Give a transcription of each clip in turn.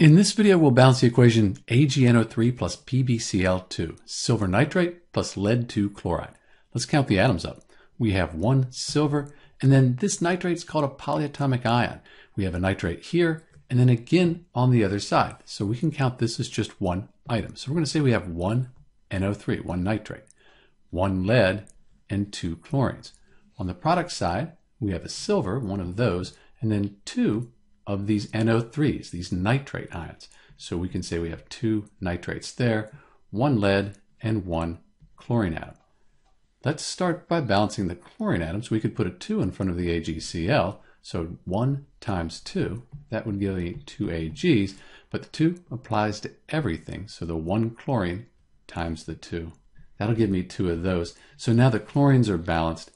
In this video, we'll balance the equation AgNO3 plus PbCl2, silver nitrate plus lead 2 chloride. Let's count the atoms up. We have one silver, and then this nitrate is called a polyatomic ion. We have a nitrate here, and then again on the other side. So we can count this as just one item. So we're going to say we have one NO3, one nitrate, one lead, and two chlorines. On the product side, we have a silver, one of those, and then two of these NO3s, these nitrate ions. So we can say we have two nitrates there, one lead and one chlorine atom. Let's start by balancing the chlorine atoms. We could put a 2 in front of the AgCl, so 1 times 2, that would give me 2 Ags, but the 2 applies to everything, so the 1 chlorine times the 2. That'll give me 2 of those. So now the chlorines are balanced.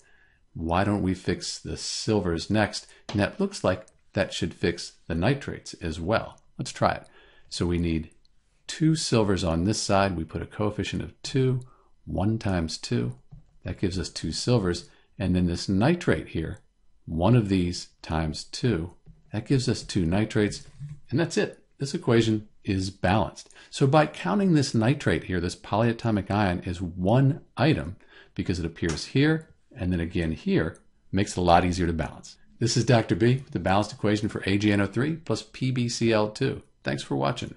Why don't we fix the silvers next? And that looks like that should fix the nitrates as well. Let's try it. So we need two silvers on this side. We put a coefficient of 2, 1 times 2. That gives us two silvers. And then this nitrate here, one of these times 2. That gives us two nitrates. And that's it. This equation is balanced. So by counting this nitrate here, this polyatomic ion is one item because it appears here and then again here, makes it a lot easier to balance. This is Dr. B with the balanced equation for AgNO3 plus PbCl2. Thanks for watching.